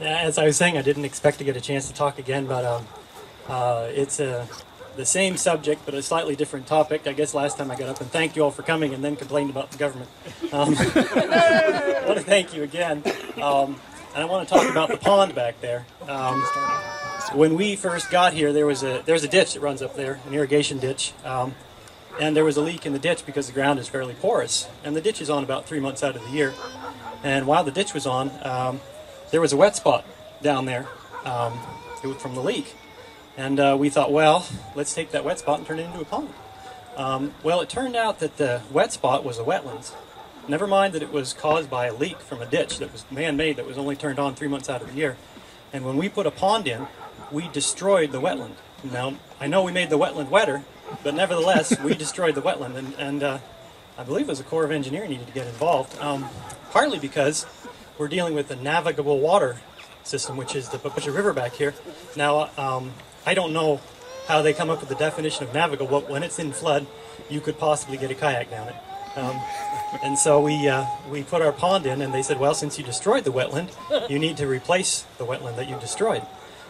As I was saying, I didn't expect to get a chance to talk again, but um, uh, it's uh, the same subject, but a slightly different topic. I guess last time I got up and thanked you all for coming and then complained about the government. Um, I want to thank you again. Um, and I want to talk about the pond back there. Um, when we first got here, there was a there's a ditch that runs up there, an irrigation ditch, um, and there was a leak in the ditch because the ground is fairly porous, and the ditch is on about three months out of the year. And while the ditch was on, um, there was a wet spot down there. Um, it was from the leak. And uh, we thought, well, let's take that wet spot and turn it into a pond. Um, well, it turned out that the wet spot was a wetlands. Never mind that it was caused by a leak from a ditch that was man-made that was only turned on three months out of the year. And when we put a pond in, we destroyed the wetland. Now, I know we made the wetland wetter, but nevertheless, we destroyed the wetland. And, and uh, I believe it was the Corps of Engineer needed to get involved, um, partly because we're dealing with a navigable water system, which is the Papasha River back here. Now, um, I don't know how they come up with the definition of navigable, but when it's in flood, you could possibly get a kayak down it. Um, and so we, uh, we put our pond in, and they said, well, since you destroyed the wetland, you need to replace the wetland that you destroyed.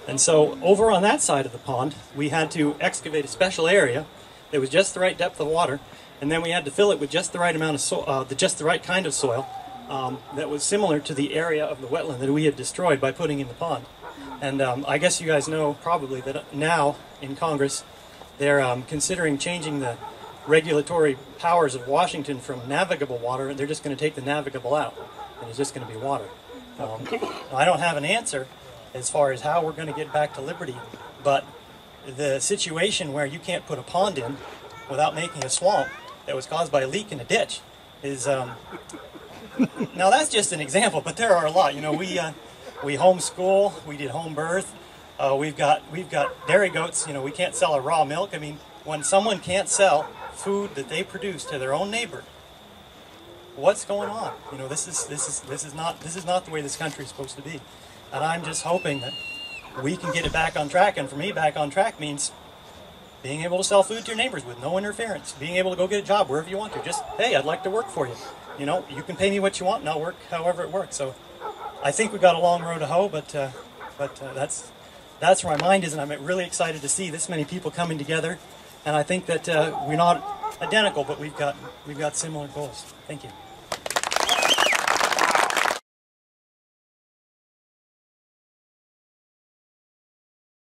And so over on that side of the pond, we had to excavate a special area that was just the right depth of water, and then we had to fill it with just the right amount of soil, uh, the, just the right kind of soil, um, that was similar to the area of the wetland that we had destroyed by putting in the pond. And um, I guess you guys know probably that now in Congress they're um, considering changing the regulatory powers of Washington from navigable water, and they're just going to take the navigable out, and it's just going to be water. Um, I don't have an answer as far as how we're going to get back to liberty, but the situation where you can't put a pond in without making a swamp that was caused by a leak in a ditch is um, now that's just an example, but there are a lot. You know, we uh, we homeschool, we did home birth. Uh, we've got we've got dairy goats. You know, we can't sell our raw milk. I mean, when someone can't sell food that they produce to their own neighbor, what's going on? You know, this is this is this is not this is not the way this country is supposed to be. And I'm just hoping that we can get it back on track. And for me, back on track means being able to sell food to your neighbors with no interference, being able to go get a job wherever you want to. Just hey, I'd like to work for you you know, you can pay me what you want and I'll work however it works. So I think we've got a long road to hoe, but uh, but uh, that's that's where my mind is, and I'm really excited to see this many people coming together. And I think that uh, we're not identical, but we've got we've got similar goals. Thank you.